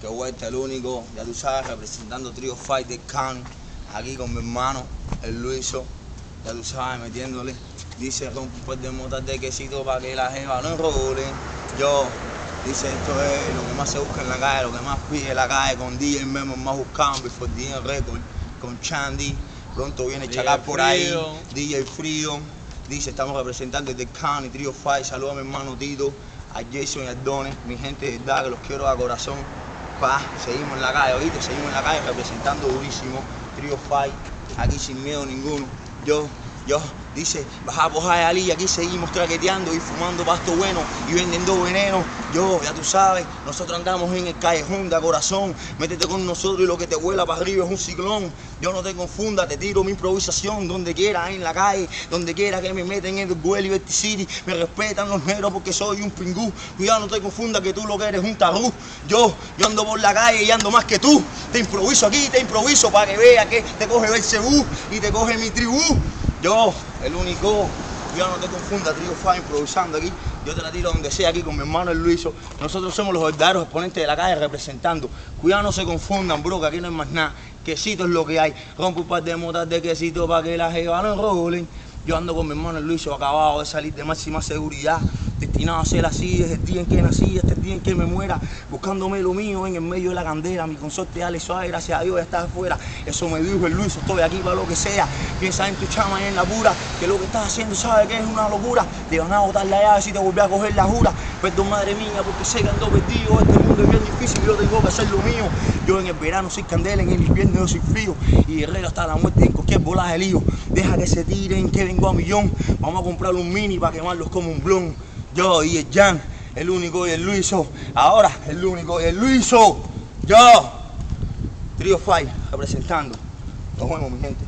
que vuelta el único, ya tú sabes, representando Trio Fight de Can, aquí con mi hermano, el Luiso, ya tú sabes, metiéndole. Dice con un par de motas de quesito para que la jeva no enrole. Yo, dice esto es lo que más se busca en la calle, lo que más pide en la calle, con DJ Memo más buscando, Before DJ Record, con Chandy, pronto viene DJ Chacal por ahí. DJ Frío. Dice, estamos representando desde Can y Trio Fight. Saludos a mi hermano Tito, a Jason y a Dones, mi gente de verdad que los quiero a corazón. Seguimos en la calle, oíste, seguimos en la calle representando durísimo. Trio Fight, aquí sin miedo ninguno. Yo, yo, dice, vas a pojar Ali aquí seguimos traqueteando y fumando pasto bueno y vendiendo veneno. Yo, ya tú sabes, nosotros andamos en el callejón de corazón. Métete con nosotros y lo que te vuela para arriba es un ciclón. Yo no te confunda, te tiro mi improvisación donde quiera en la calle, donde quiera que me meten en el Duel y Liberty City. Me respetan los negros porque soy un pingú. Cuidado, no te confunda que tú lo que eres un tabú. Yo, yo ando por la calle y ando más que tú. Te improviso aquí, te improviso para que vea que te coge Belcebú y te coge mi tribú. Yo, el único, cuidado, no te confunda, Trio Fight improvisando aquí. Yo te la tiro donde sea aquí con mi hermano el Luiso. Nosotros somos los verdaderos exponentes de la calle representando. Cuidado, no se confundan, bro, que aquí no hay más nada. Quesito es lo que hay. Rompo un par de motas de quesito para que la jeva no enrolen. Yo ando con mi hermano el Luiso acabado de salir de máxima seguridad. Destinado a ser así desde el día en que nací, hasta el día en que me muera. Buscándome lo mío en el medio de la candela. Mi consorte Ale Suárez, gracias a Dios, ya está afuera. Eso me dijo el Luiso, estoy aquí para lo que sea. Piensa en tu chama y en la pura. Que lo que estás haciendo sabe que es una locura. Te van a botar la llave si te volví a coger la jura. Perdón, madre mía, porque sé que ando perdido. Este mundo es bien difícil yo tengo que hacer lo mío. Yo en el verano soy candela, en el invierno yo soy frío. Y guerrero hasta la muerte en cualquier bola de lío. Deja que se tiren, que vengo a millón. Vamos a comprar un mini para quemarlos como un blon. Yo y el Jan, el único y el Luiso. Ahora, el único y el Luiso. Yo. Trio Fight, representando. Nos vemos, mi gente.